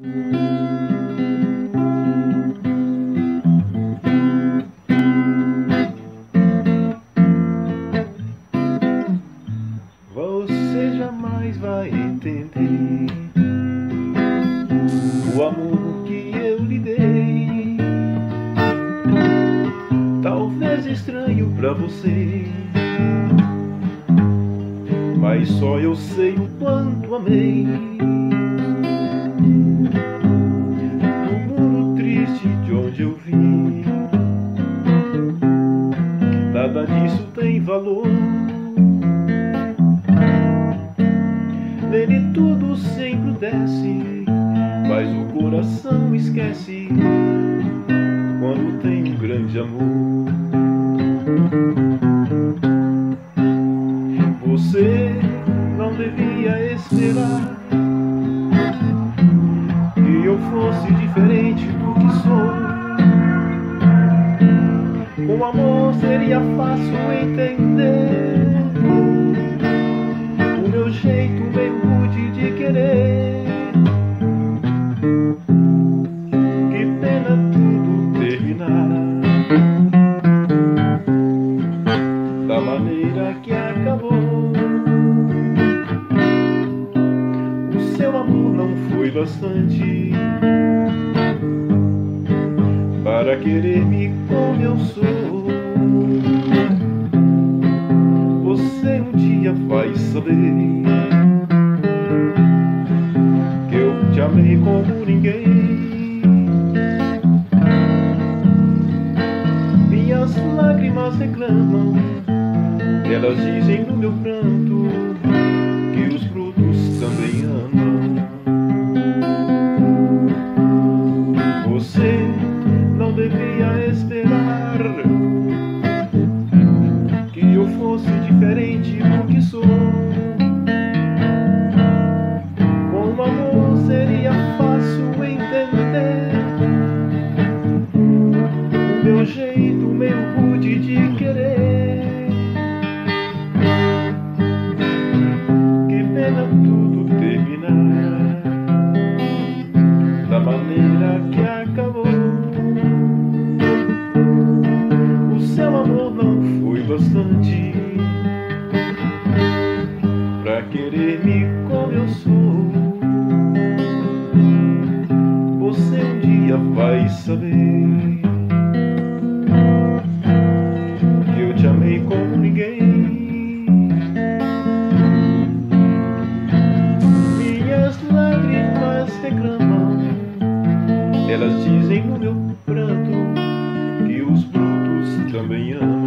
Você jamais vai entender o amor que eu lhe dei. Talvez estranho pra você, mas só eu sei o quanto amei. De vim, nada disso tem valor. Nele tudo sempre desce, mas o coração esquece quando tem um grande amor. Você não devia esperar que eu fosse diferente do Com amor seria fácil entender o meu jeito meio rude de querer. Que pena tudo terminar da maneira que acabou. O seu amor não foi bastante para querer-me como eu sou. Você um dia vai saber que eu te amei como ninguém. Minhas lágrimas reclamam, elas dizem no meu pranto do que sou. Com amor seria fácil entender o meu jeito meio rude de querer. Que pena tudo terminar da maneira que acabou. O seu amor não foi bastante querer-me como eu sou. Você um dia vai saber que eu te amei como ninguém. Minhas lágrimas reclamam, elas dizem no meu pranto que os brutos também amam.